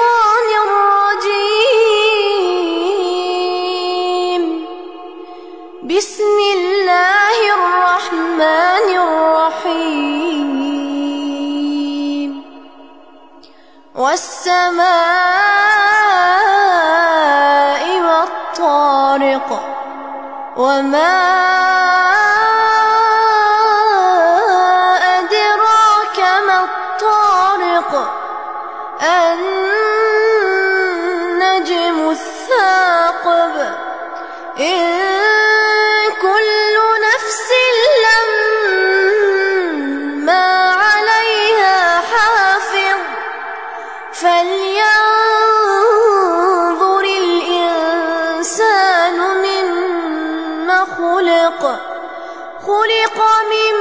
الشيطان الرجيم. بسم الله الرحمن الرحيم. والسماء والطارق وما أدراك ما الطارق. أن الثاقب. إن كل نفس لما عليها حافظ فلينظر الإنسان مما خلق. خلق من